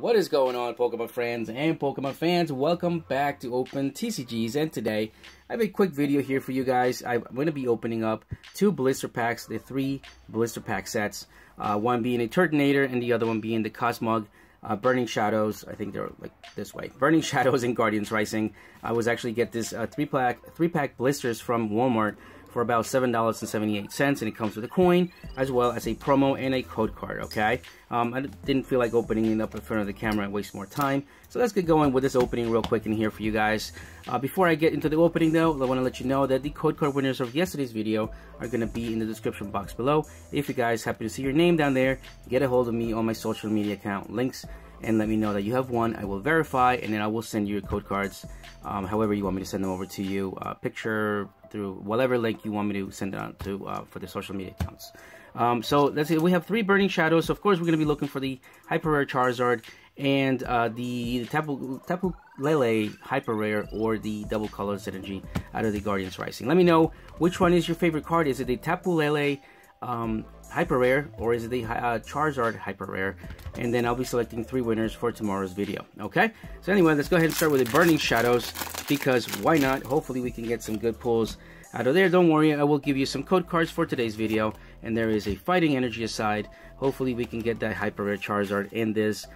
What is going on, Pokemon friends and Pokemon fans? Welcome back to Open TCGs, and today I have a quick video here for you guys. I'm going to be opening up two blister packs, the three blister pack sets, uh, one being a Turtonator and the other one being the Cosmog uh, Burning Shadows. I think they're like this way. Burning Shadows and Guardians Rising. I was actually get this uh, three pack three pack blisters from Walmart for about $7.78 and it comes with a coin as well as a promo and a code card okay um, I didn't feel like opening it up in front of the camera and waste more time so let's get going with this opening real quick in here for you guys uh, before I get into the opening though I want to let you know that the code card winners of yesterday's video are going to be in the description box below if you guys happen to see your name down there get a hold of me on my social media account links and let me know that you have one. I will verify and then I will send you your code cards um, however you want me to send them over to you. Uh, picture through whatever link you want me to send it on to uh, for the social media accounts. Um, so let's see, we have three Burning Shadows. So of course, we're going to be looking for the Hyper Rare Charizard and uh, the Tapu, Tapu Lele Hyper Rare or the Double Colors Energy out of the Guardians Rising. Let me know which one is your favorite card. Is it the Tapu Lele um, hyper rare or is it the uh, Charizard hyper rare and then I'll be selecting three winners for tomorrow's video okay? So anyway let's go ahead and start with the burning shadows because why not? Hopefully we can get some good pulls out of there. Don't worry I will give you some code cards for today's video and there is a fighting energy aside. Hopefully we can get that hyper rare Charizard in this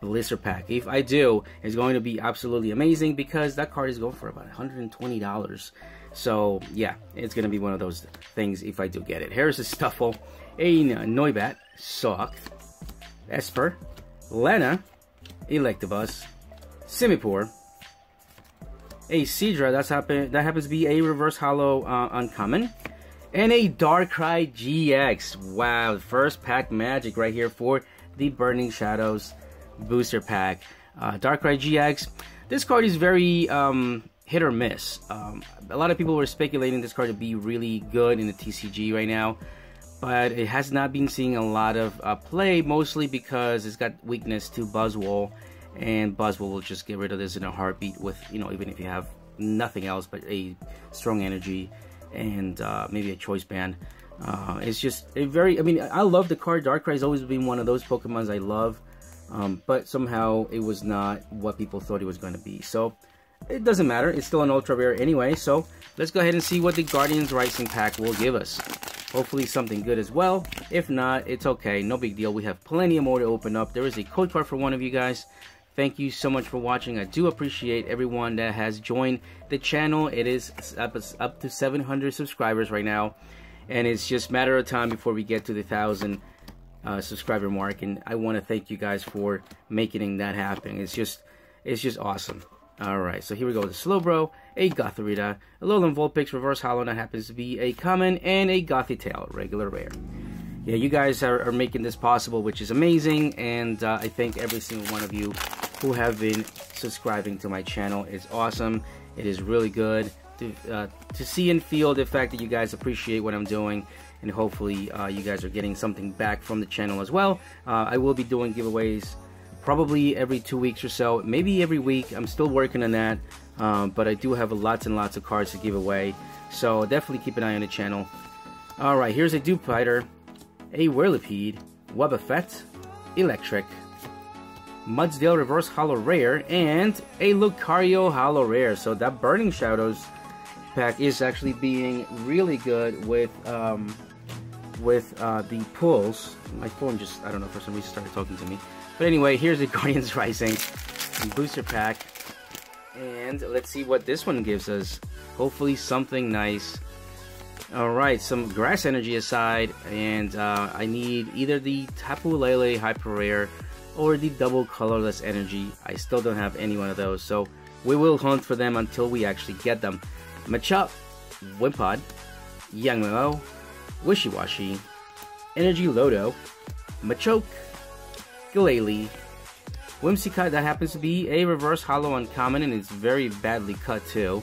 blister pack. If I do it's going to be absolutely amazing because that card is going for about $120 so yeah it's gonna be one of those things if I do get it. Here's a Stufful a Noibat, Sock, Esper, Lena, Electabuzz, Simipour, a Seadra, that's happen that happens to be a reverse holo uh, uncommon, and a Darkrai GX. Wow, first pack magic right here for the Burning Shadows booster pack. Uh, Darkrai GX. This card is very um, hit or miss. Um, a lot of people were speculating this card to be really good in the TCG right now but it has not been seeing a lot of uh, play, mostly because it's got weakness to Buzzwole, and Buzzwole will just get rid of this in a heartbeat with, you know, even if you have nothing else but a strong energy and uh, maybe a choice band. Uh, it's just a very, I mean, I love the card. Darkrai has always been one of those Pokemons I love, um, but somehow it was not what people thought it was going to be. So it doesn't matter. It's still an ultra rare anyway. So let's go ahead and see what the Guardians Rising pack will give us. Hopefully something good as well. If not, it's okay. No big deal. We have plenty more to open up. There is a code card for one of you guys. Thank you so much for watching. I do appreciate everyone that has joined the channel. It is up, up to 700 subscribers right now. And it's just a matter of time before we get to the 1,000 uh, subscriber mark. And I want to thank you guys for making that happen. It's just, it's just awesome. Alright, so here we go. The Slowbro, a Gothorita, a Alolan Vulpix Reverse Holo that happens to be a common, and a Gothitelle, regular rare. Yeah, you guys are, are making this possible, which is amazing, and uh, I thank every single one of you who have been subscribing to my channel. It's awesome. It is really good to, uh, to see and feel the fact that you guys appreciate what I'm doing and hopefully uh, you guys are getting something back from the channel as well. Uh, I will be doing giveaways probably every two weeks or so, maybe every week. I'm still working on that, um, but I do have lots and lots of cards to give away, so definitely keep an eye on the channel. Alright, here's a Dupe Fighter, a Whirlipede, Wobbuffet, Electric, Mudsdale Reverse Holo Rare, and a Lucario Holo Rare. So that Burning Shadows pack is actually being really good with um, with uh, the pulls. My phone just, I don't know, for some reason started talking to me. But anyway, here's the Guardians Rising booster pack. And let's see what this one gives us. Hopefully something nice. Alright, some grass energy aside, and uh, I need either the Tapu Lele Hyper Rare or the double colorless energy. I still don't have any one of those, so we will hunt for them until we actually get them. Machop, Wimpod, Yanmemo, Wishiwashi, Energy Loto, Machoke, Glalie, Whimsicott, that happens to be a reverse holo uncommon and it's very badly cut too.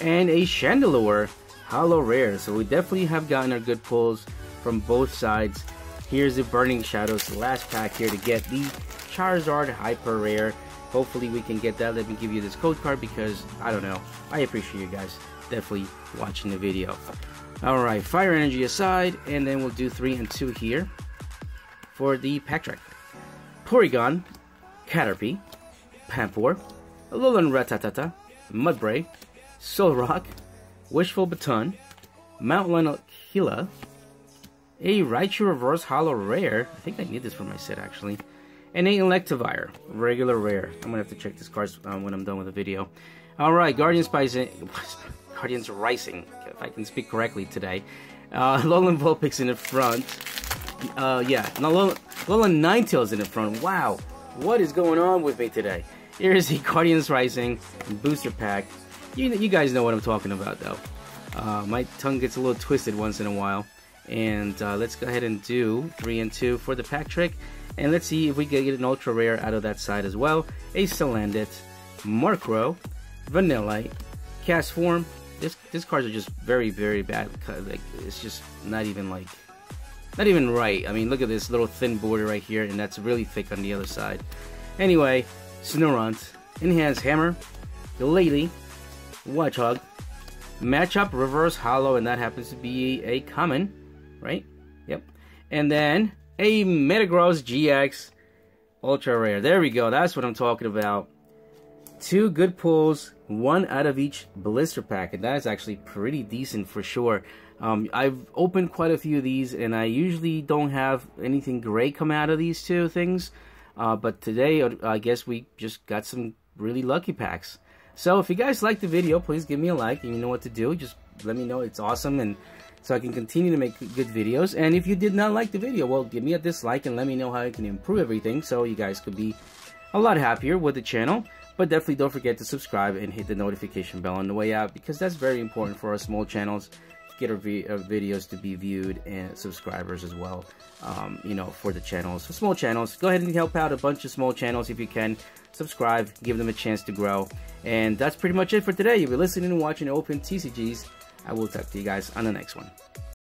And a Chandelure holo rare. So we definitely have gotten our good pulls from both sides. Here's the Burning Shadows last pack here to get the Charizard Hyper Rare. Hopefully we can get that. Let me give you this code card because, I don't know, I appreciate you guys definitely watching the video. Alright, Fire Energy aside, and then we'll do 3 and 2 here for the pack track. Porygon, Caterpie, Panpour, Alolan Rattata, Mudbray, Solrock, Wishful Baton, Mount Lanakila, a Raichu Reverse Holo Rare. I think I need this for my set actually. And a Electivire, regular rare. I'm gonna have to check this card um, when I'm done with the video. Alright, Guardian Spice, Guardians Rising, if I can speak correctly today. Uh, Lolan Vulpix in the front. Uh, yeah, no, Lolan, Lolan Ninetales in the front. Wow, what is going on with me today? Here is the Guardians Rising booster pack. You, you guys know what I'm talking about though. Uh, my tongue gets a little twisted once in a while. And uh, let's go ahead and do 3 and 2 for the pack trick. And let's see if we can get an ultra rare out of that side as well. A Salandit, Murkrow, Vanillite, Castform. This this cards are just very very bad. Like it's just not even like not even right. I mean, look at this little thin border right here, and that's really thick on the other side. Anyway, Snorunt, Enhanced Hammer, Lady, Watchog, Machop Reverse Holo, and that happens to be a common, right? Yep. And then a Metagross GX Ultra Rare. There we go. That's what I'm talking about. Two good pulls, one out of each blister pack, and that is actually pretty decent for sure. Um, I've opened quite a few of these, and I usually don't have anything great come out of these two things. Uh, but today, uh, I guess we just got some really lucky packs. So if you guys like the video, please give me a like. And you know what to do. Just let me know it's awesome and so I can continue to make good videos. And if you did not like the video, well, give me a dislike and let me know how I can improve everything so you guys could be a lot happier with the channel. But definitely don't forget to subscribe and hit the notification bell on the way out because that's very important for our small channels to get our, our videos to be viewed and subscribers as well, um, you know, for the channels. For small channels, go ahead and help out a bunch of small channels if you can. Subscribe, give them a chance to grow. And that's pretty much it for today. You've been listening and watching Open TCGs. I will talk to you guys on the next one.